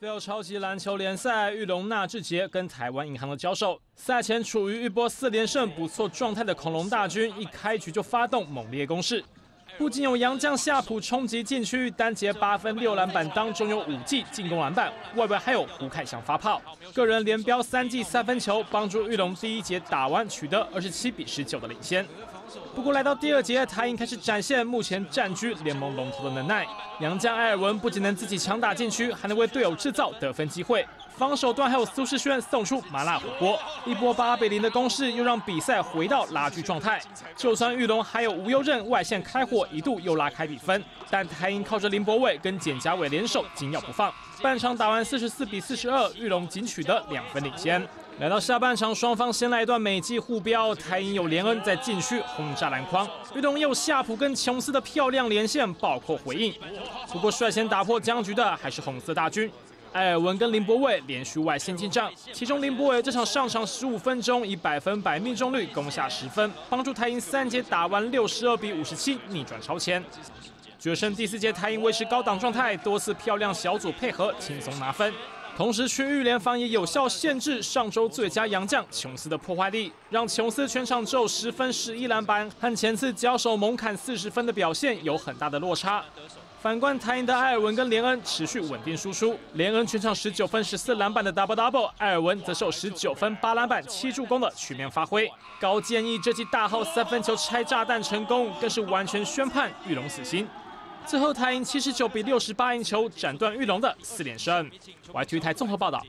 NFL 超级篮球联赛，玉龙纳智捷跟台湾银行的交手。赛前处于一波四连胜不错状态的恐龙大军，一开局就发动猛烈攻势。不仅有洋将夏普冲击禁区，单节八分六篮板当中有五记进攻篮板，外围还有胡凯翔发炮，个人连标三记三分球，帮助玉龙第一节打完取得二十七比十九的领先。不过来到第二节，他已经开始展现目前占据联盟龙头的能耐。杨将埃尔文不仅能自己强打禁区，还能为队友制造得分机会。防守端还有苏世轩送出麻辣火锅，一波八比零的攻势又让比赛回到拉锯状态。就算玉龙还有吴优任外线开火，一度又拉开比分，但台银靠着林博伟跟简家伟联手紧咬不放。半场打完四十四比四十二，玉龙仅取得两分领先。来到下半场，双方先来一段美技互飙，台银有连恩在禁区轰炸篮筐，玉龙有夏普跟琼斯的漂亮连线爆破回应。不过率先打破僵局的还是红色大军，埃尔文跟林博伟连续外线进账，其中林博伟这场上场十五分钟以百分百命中率攻下十分，帮助台银三节打完六十二比五十七逆转超前。决胜第四节，台银维持高档状态，多次漂亮小组配合，轻松拿分。同时，区域联防也有效限制上周最佳洋将琼斯的破坏力，让琼斯全场只有十分十一篮板，和前次交手猛砍四十分的表现有很大的落差。反观台银的艾尔文跟连恩持续稳定输出，连恩全场十九分十四篮板的 double double，艾尔文则受十九分八篮板七助攻的全面发挥。高建议这记大号三分球拆炸弹成功，更是完全宣判玉龙死刑。最后，台银七十九比六十八赢球，斩断玉龙的四连胜。YT 台综合报道。